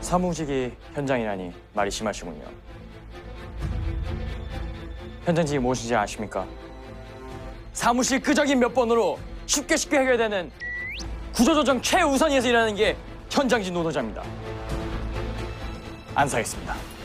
사무직이 현장이라니 말이 심하시군요. 현장직이 무엇인지 아십니까? 사무실 그 끄적임 몇 번으로 쉽게 쉽게 해결되는 구조조정 최우선위에서 일하는 게 현장직 노동자입니다. 안 사겠습니다.